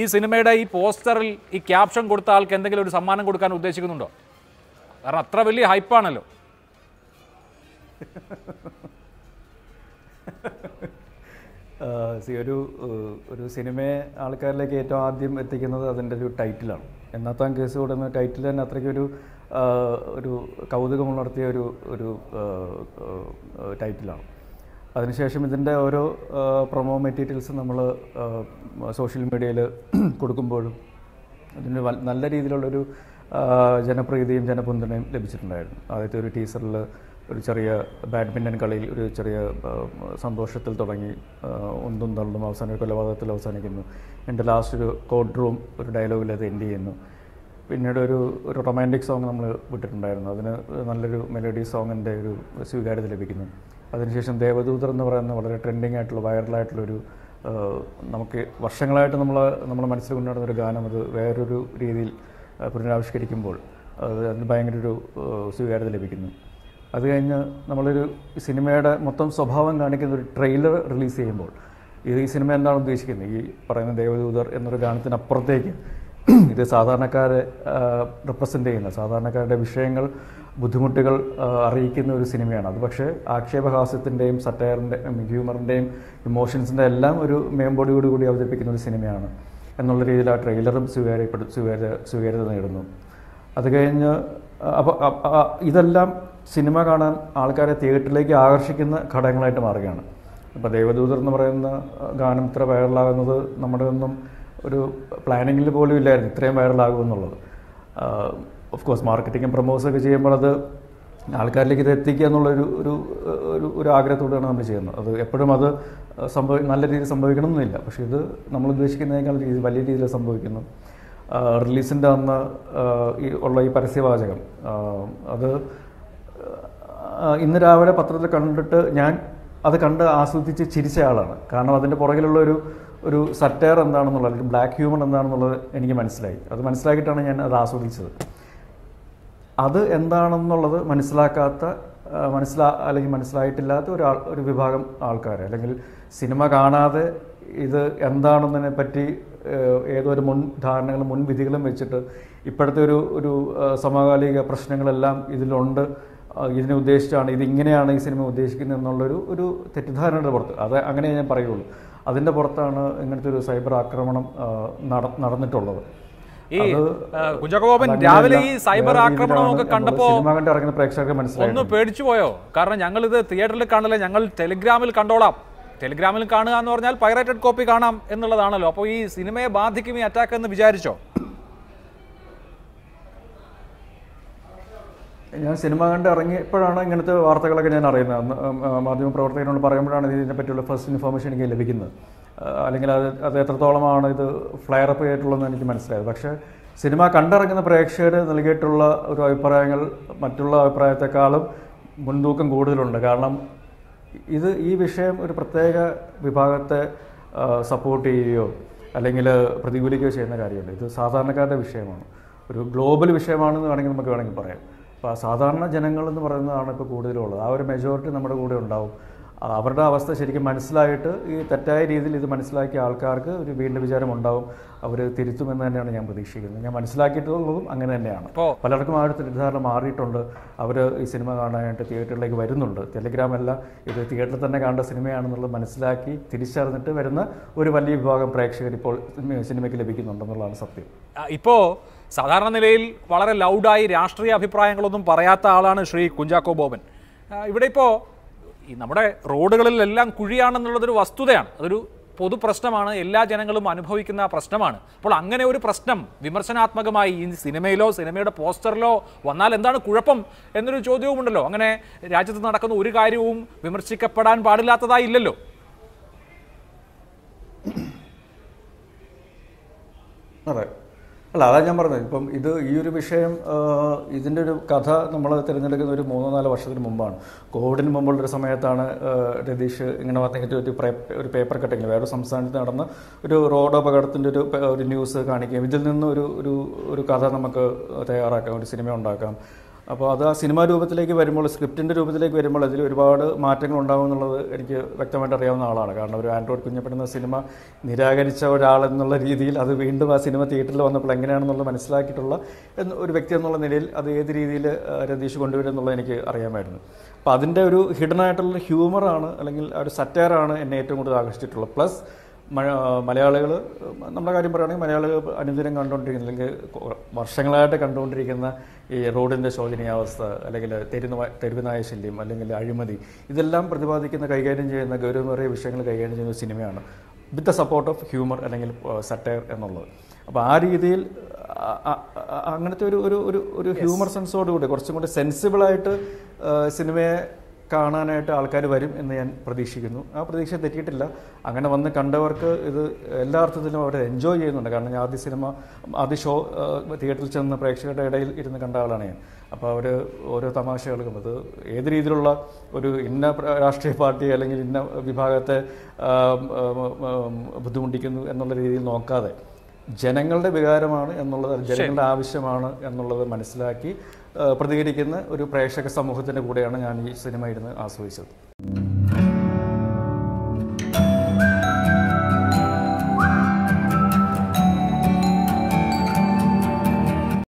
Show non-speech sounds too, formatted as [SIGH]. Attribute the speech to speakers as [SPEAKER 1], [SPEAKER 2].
[SPEAKER 1] ഈ സിനിമയുടെ ഈ പോസ്റ്ററിൽ ഈ ക്യാപ്ഷൻ കൊടുത്ത ആൾക്ക് എന്തെങ്കിലും ഒരു സമ്മാനം കൊടുക്കാൻ ഉദ്ദേശിക്കുന്നുണ്ടോ? കാരണം അത്ര വലിയ ഹൈപ്പാണല്ലോ.
[SPEAKER 2] സി ഒരു ഒരു സിനിമയെ ആൾക്കാരിലേക്ക് ഏറ്റവും ആദ്യം എത്തിക്കുന്നത് അതിന്റെ ഒരു ടൈറ്റിലാണ്. എന്നാത്താൻ കേസ് കൂടുന്ന ടൈറ്റിൽ തന്നെ അത്രയ്ക്കൊരു ഒരു കൗതുകമുണർത്തിയ ഒരു ഒരു ടൈറ്റിലാണ്. അതിനുശേഷം ഇതിന്റെ ഓരോ പ്രൊമോ മെറ്റീരിയൽസ് നമ്മൾ സോഷ്യൽ മീഡിയയിൽ [CLEARS THROAT] കൊടുക്കുമ്പോഴും അതിന് നല്ല രീതിയിലുള്ളൊരു ജനപ്രീതിയും ജനപിന്തുണയും ലഭിച്ചിട്ടുണ്ടായിരുന്നു. ആദ്യത്തെ ഒരു ടീസറിൽ ഒരു ചെറിയ ബാഡ്മിന്റൺ കളിയിൽ ഒരു ചെറിയ സന്തോഷത്തിൽ തുടങ്ങി ഒന്നും തള്ളും അവസാനം ഒരു കൊലപാതകത്തിൽ അവസാനിക്കുന്നു. എന്റെ ലാസ്റ്റ് ഒരു കോഡ് റൂം ഒരു ഡയലോഗിൽ അത് എൻഡ് ചെയ്യുന്നു. പിന്നീട് ഒരു ഒരു റൊമാന്റിക് സോങ് നമ്മൾ വിട്ടിട്ടുണ്ടായിരുന്നു. അതിന് നല്ലൊരു മെലഡി സോങ്ങിന്റെ ഒരു സ്വീകാര്യത ലഭിക്കുന്നു. അതിനുശേഷം ദേവദൂതർ എന്ന് പറയുന്ന വളരെ ട്രെൻഡിങ് ആയിട്ടുള്ള വൈറലായിട്ടുള്ളൊരു നമുക്ക് വർഷങ്ങളായിട്ട് നമ്മൾ നമ്മുടെ മനസ്സിൽ കൊണ്ടുവരുന്ന ഒരു ഗാനം അത് വേറൊരു രീതിയിൽ പുനരാവിഷ്കരിക്കുമ്പോൾ അത് അതിന് ഭയങ്കര ഒരു സ്വീകാര്യത ലഭിക്കുന്നു. അത് കഴിഞ്ഞ് നമ്മളൊരു സിനിമയുടെ മൊത്തം സ്വഭാവം കാണിക്കുന്ന ഒരു ട്രെയിലർ റിലീസ് ചെയ്യുമ്പോൾ ഇത് ഈ സിനിമ എന്താണ് ഉദ്ദേശിക്കുന്നത്? ഈ പറയുന്ന ദേവദൂതർ എന്നൊരു ഗാനത്തിനപ്പുറത്തേക്ക് ഇത് സാധാരണക്കാരെ റിപ്രസെന്റ് ചെയ്യുന്ന സാധാരണക്കാരുടെ വിഷയങ്ങൾ ബുദ്ധിമുട്ടുകൾ അറിയിക്കുന്ന ഒരു സിനിമയാണ്. അത് പക്ഷേ ആക്ഷേപഹാസ്യത്തിന്റെയും സറ്റയറിന്റെ ഹ്യൂമറിന്റെയും ഇമോഷൻസിന്റെ എല്ലാം ഒരു മേമ്പോടിയോട് കൂടി അവതരിപ്പിക്കുന്ന ഒരു സിനിമയാണ് എന്നുള്ള രീതിയിൽ ആ ട്രെയിലറും സ്വീകാര്യപ്പെടു സ്വീകാര്യ സ്വീകാര്യത നേടുന്നു. അത് കഴിഞ്ഞ് അപ്പോൾ ഇതെല്ലാം സിനിമ കാണാൻ ആൾക്കാരെ തിയേറ്ററിലേക്ക് ആകർഷിക്കുന്ന ഘടകങ്ങളായിട്ട് മാറുകയാണ്. ഇപ്പോൾ ദേവദൂതർ എന്ന് പറയുന്ന ഗാനം ഇത്ര വൈറലാകുന്നത് നമ്മുടെ ഒന്നും ഒരു പ്ലാനിങ്ങിൽ പോലും ഇല്ലായിരുന്നു. ഇത്രയും വൈറലാകുമെന്നുള്ളത്. ഓഫ് കോഴ്സ് മാർക്കറ്റിങ്ങും പ്രൊമോസൊക്കെ ചെയ്യുമ്പോൾ അത് ആൾക്കാരിലേക്ക് ഇത് എത്തിക്കുക എന്നുള്ളൊരു ഒരു ഒരു ഒരു ആഗ്രഹത്തോടെയാണ് നമ്മൾ ചെയ്യുന്നത്. അത് എപ്പോഴും അത് സംഭവ നല്ല രീതിയിൽ സംഭവിക്കണമെന്നില്ല. പക്ഷേ ഇത് നമ്മൾ ഉദ്ദേശിക്കുന്നതിനേക്കാൾ രീതി വലിയ രീതിയിൽ സംഭവിക്കുന്നു. റിലീസിന്റെ അന്ന് ഈ ഉള്ള ഈ പരസ്യവാചകം അത് ഇന്ന് രാവിലെ പത്രത്തിൽ കണ്ടിട്ട് ഞാൻ അത് കണ്ട് ആസ്വദിച്ച് ചിരിച്ച ആളാണ്. കാരണം അതിന്റെ പുറകിലുള്ള ഒരു ഒരു സറ്റയർ എന്താണെന്നുള്ളത് അല്ലെങ്കിൽ ബ്ലാക്ക് ഹ്യൂമർ എന്താണെന്നുള്ളത് എനിക്ക് മനസ്സിലായി. അത് മനസ്സിലാക്കിയിട്ടാണ് ഞാൻ അത് ആസ്വദിച്ചത്. അത് എന്താണെന്നുള്ളത് മനസ്സിലാക്കാത്ത മനസ്സിലാ അല്ലെങ്കിൽ മനസ്സിലായിട്ടില്ലാത്ത ഒരാൾ ഒരു വിഭാഗം ആൾക്കാർ അല്ലെങ്കിൽ സിനിമ കാണാതെ ഇത് എന്താണെന്നതിനെ പറ്റി ഏതോ ഒരു മുൻ ധാരണകളും മുൻവിധികളും വെച്ചിട്ട് ഇപ്പോഴത്തെ ഒരു ഒരു സമകാലിക പ്രശ്നങ്ങളെല്ലാം ഇതിലുണ്ട്. ഇതിനെ ഉദ്ദേശിച്ചാണ് ഇതിങ്ങനെയാണ് ഈ സിനിമ ഉദ്ദേശിക്കുന്നത് എന്നുള്ളൊരു ഒരു തെറ്റിദ്ധാരണയുടെ പുറത്ത്. അത് അങ്ങനെ ഞാൻ പറയുള്ളൂ. അതിന്റെ പുറത്താണ് ഇങ്ങനത്തെ ഒരു സൈബർ ആക്രമണം നട- നടന്നിട്ടുള്ളത്.
[SPEAKER 1] ഈ
[SPEAKER 2] അത്
[SPEAKER 1] ആ, കുഞ്ചാക്കോ ബോബൻ
[SPEAKER 2] അതങ്ങനെയല്ല.
[SPEAKER 1] രാവിലെ ഈ സൈബർ ആക്രമണം
[SPEAKER 2] ഒക്കെ
[SPEAKER 1] കണ്ടപ്പോ ഒന്ന് പേടിച്ചു പോയോ? കാരണം ഞങ്ങൾ ഇത് തിയേറ്ററിൽ കാണില്ല ഞങ്ങൾ ടെലിഗ്രാമിൽ കണ്ടോളാം. ടെലിഗ്രാമിൽ കാണുക എന്ന് പറഞ്ഞാൽ പൈറേറ്റഡ് കോപ്പി കാണാം എന്നുള്ളതാണല്ലോ. അപ്പോൾ ഈ സിനിമയെ ബാധിക്കും ഈ അറ്റാക്ക് എന്ന് വിചാരിച്ചോ?
[SPEAKER 2] ഞാൻ സിനിമ കണ്ട് ഇറങ്ങിയപ്പോഴാണ് ഇങ്ങനത്തെ വാർത്തകളൊക്കെ ഞാൻ അറിയുന്നത്. മാധ്യമപ്രവർത്തകരോട് മാധ്യമ പ്രവർത്തകരോട് പറയുമ്പോഴാണ് ഇതിനെ പറ്റിയുള്ള ഫസ്റ്റ് ഇൻഫർമേഷൻ എനിക്ക് ലഭിക്കുന്നത്. അല്ലെങ്കിൽ അത് അത് എത്രത്തോളമാണ് ഇത് ഫ്ലയർ അപ്പ് ചെയ്തിട്ടുള്ളതെന്ന് എനിക്ക് മനസ്സിലായത് പക്ഷേ സിനിമ കണ്ടിറങ്ങുന്ന പ്രേക്ഷകർ നൽകിയിട്ടുള്ള ഒരു അഭിപ്രായങ്ങൾ മറ്റുള്ള അഭിപ്രായത്തെക്കാളും മുൻതൂക്കം കൂടുതലുണ്ട്. കാരണം ഇത് ഈ വിഷയം ഒരു പ്രത്യേക വിഭാഗത്തെ സപ്പോർട്ട് ചെയ്യുകയോ അല്ലെങ്കിൽ പ്രതികൂലിക്കുകയോ ചെയ്യുന്ന കാര്യമല്ല. ഇത് സാധാരണക്കാരുടെ വിഷയമാണ്. ഒരു ഗ്ലോബൽ വിഷയമാണെന്ന് വേണമെങ്കിൽ നമുക്ക് വേണമെങ്കിൽ പറയാം. അപ്പോൾ സാധാരണ ജനങ്ങൾ എന്ന് പറയുന്നതാണ് ഇപ്പോൾ കൂടുതലുള്ളത്. ആ ഒരു മെജോറിറ്റി നമ്മുടെ കൂടെ ഉണ്ടാവും. അവരുടെ അവസ്ഥ ശരിക്കും മനസ്സിലായിട്ട് ഈ തെറ്റായ രീതിയിൽ ഇത് മനസ്സിലാക്കിയ ആൾക്കാർക്ക് ഒരു വീണ്ടും വിചാരം ഉണ്ടാവും അവർ തിരുത്തുമെന്ന് തന്നെയാണ് ഞാൻ പ്രതീക്ഷിക്കുന്നത്. ഞാൻ മനസ്സിലാക്കിയിട്ടുള്ളതും അങ്ങനെ തന്നെയാണ്. പലർക്കും ആ ഒരു തെറ്റിദ്ധാരണ മാറിയിട്ടുണ്ട്. അവർ ഈ സിനിമ കാണാനായിട്ട് തിയേറ്ററിലേക്ക് വരുന്നുണ്ട്. ടെലിഗ്രാം ടെലിഗ്രാമല്ല ഇത് തിയേറ്ററിൽ തന്നെ കാണേണ്ട സിനിമയാണെന്നുള്ളത് മനസ്സിലാക്കി തിരിച്ചറിഞ്ഞിട്ട് വരുന്ന ഒരു വലിയ വിഭാഗം പ്രേക്ഷകർ ഇപ്പോൾ സിനിമയ്ക്ക് ലഭിക്കുന്നുണ്ടെന്നുള്ളതാണ് സത്യം.
[SPEAKER 1] ഇപ്പോൾ ഇപ്പോ സാധാരണ നിലയിൽ വളരെ ലൗഡായി രാഷ്ട്രീയ അഭിപ്രായങ്ങളൊന്നും പറയാത്ത ആളാണ് ശ്രീ കുഞ്ചാക്കോ ബോബൻ. ഇവിടെ ഇപ്പോൾ ഈ നമ്മുടെ റോഡുകളിലെല്ലാം കുഴിയാണെന്നുള്ളതൊരു വസ്തുതയാണ്. അതൊരു പൊതുപ്രശ്നമാണ്. എല്ലാ ജനങ്ങളും അനുഭവിക്കുന്ന പ്രശ്നമാണ്. അപ്പോൾ അങ്ങനെ ഒരു പ്രശ്നം വിമർശനാത്മകമായി ഈ സിനിമയിലോ സിനിമയുടെ പോസ്റ്ററിലോ വന്നാൽ എന്താണ് കുഴപ്പം എന്നൊരു ചോദ്യവുമുണ്ടല്ലോ. അങ്ങനെ രാജ്യത്ത് നടക്കുന്ന ഒരു കാര്യവും വിമർശിക്കപ്പെടാൻ പാടില്ലാത്തതായി ഇല്ലല്ലോ.
[SPEAKER 2] അതെ. അല്ല അതാ ഞാൻ പറഞ്ഞത്. ഇപ്പം ഇത് ഈ ഒരു വിഷയം ഇതിന്റെ ഒരു കഥ നമ്മൾ തിരഞ്ഞെടുക്കുന്ന ഒരു മൂന്നോ നാലോ വർഷത്തിന് മുമ്പാണ്. കോവിഡിന് മുമ്പുള്ള ഒരു സമയത്താണ് രതീഷ് ഇങ്ങനെ വന്നിട്ട് ഒരു ഒരു പേപ്പർ കട്ടിങ് വേറെ സംസ്ഥാനത്ത് നടന്ന ഒരു റോഡ് അപകടത്തിന്റെ ഒരു ഒരു ന്യൂസ് കാണിക്കുകയും ഇതിൽ നിന്ന് ഒരു ഒരു കഥ നമുക്ക് തയ്യാറാക്കാം ഒരു സിനിമ ഉണ്ടാക്കാം. അപ്പോൾ അത് ആ സിനിമാ രൂപത്തിലേക്ക് വരുമ്പോൾ സ്ക്രിപ്റ്റിന്റെ രൂപത്തിലേക്ക് വരുമ്പോൾ അതിൽ ഒരുപാട് മാറ്റങ്ങൾ ഉണ്ടാകും എന്നുള്ളത് എനിക്ക് വ്യക്തമായിട്ട് അറിയാവുന്ന ആളാണ്. കാരണം ഒരു ആൻഡ്രോയിഡ് കുഞ്ഞപ്പെടുന്ന സിനിമ നിരാകരിച്ച ഒരാളെന്നുള്ള രീതിയിൽ അത് വീണ്ടും ആ സിനിമ തിയേറ്ററിൽ വന്നപ്പോൾ എങ്ങനെയാണെന്നുള്ളത് മനസ്സിലാക്കിയിട്ടുള്ള ഒരു വ്യക്തി എന്നുള്ള നിലയിൽ അത് ഏത് രീതിയിൽ രതീഷ് കൊണ്ടുവരും എന്നുള്ളത് എനിക്ക് അറിയാമായിരുന്നു. അപ്പോൾ അതിന്റെ ഒരു ഹിഡൻ ആയിട്ടുള്ള ഹ്യൂമറാണ് അല്ലെങ്കിൽ ഒരു സറ്റയറാണ് എന്നെ ഏറ്റവും കൂടുതൽ ആകർഷിച്ചിട്ടുള്ളത്. പ്ലസ് മലയാളികൾ നമ്മുടെ കാര്യം പറയുകയാണെങ്കിൽ മലയാളികൾ അനുദിനം കണ്ടുകൊണ്ടിരിക്കുന്ന അല്ലെങ്കിൽ വർഷങ്ങളായിട്ട് കണ്ടുകൊണ്ടിരിക്കുന്ന ഈ റോഡിന്റെ ശോചനീയാവസ്ഥ അല്ലെങ്കിൽ തെരുവ് തെരുവിനായ ശല്യം അല്ലെങ്കിൽ അഴിമതി ഇതെല്ലാം പ്രതിപാദിക്കുന്ന കൈകാര്യം ചെയ്യുന്ന ഗൗരവമേറിയ വിഷയങ്ങൾ കൈകാര്യം ചെയ്യുന്ന സിനിമയാണ്. With the support of humour അല്ലെങ്കിൽ സറ്റയർ എന്നുള്ളത്. അപ്പോൾ ആ രീതിയിൽ അങ്ങനത്തെ ഒരു ഒരു ഒരു ഹ്യൂമർ സെൻസോടുകൂടി കുറച്ചും കൂടി സെൻസിബിളായിട്ട് സിനിമയെ കാണാനായിട്ട് ആൾക്കാർ വരും എന്ന് ഞാൻ പ്രതീക്ഷിക്കുന്നു. ആ പ്രതീക്ഷ തെറ്റിയിട്ടില്ല. അങ്ങനെ വന്ന് കണ്ടവർക്ക് ഇത് എല്ലാ അർത്ഥത്തിലും അവർ എൻജോയ് ചെയ്യുന്നുണ്ട്. കാരണം ഞാൻ ആദ്യ സിനിമ ആദ്യ ഷോ തിയേറ്ററിൽ ചെന്ന് പ്രേക്ഷകരുടെ ഇടയിൽ ഇരുന്ന് കണ്ട ആളാണ് ഞാൻ. അപ്പോൾ അവർ ഓരോ തമാശകൾക്കും അത് ഏത് രീതിയിലുള്ള ഒരു ഇന്ന രാഷ്ട്രീയ പാർട്ടി അല്ലെങ്കിൽ ഇന്ന വിഭാഗത്തെ ബുദ്ധിമുട്ടിക്കുന്നു എന്നുള്ള രീതിയിൽ നോക്കാതെ ജനങ്ങളുടെ വികാരമാണ് എന്നുള്ളത് ജനങ്ങളുടെ ആവശ്യമാണ് എന്നുള്ളത് മനസ്സിലാക്കി പ്രതികരിക്കുന്ന ഒരു പ്രേക്ഷക സമൂഹത്തിന്റെ കൂടെയാണ് ഞാൻ ഈ സിനിമ ഇരുന്ന് ആസ്വദിച്ചത്.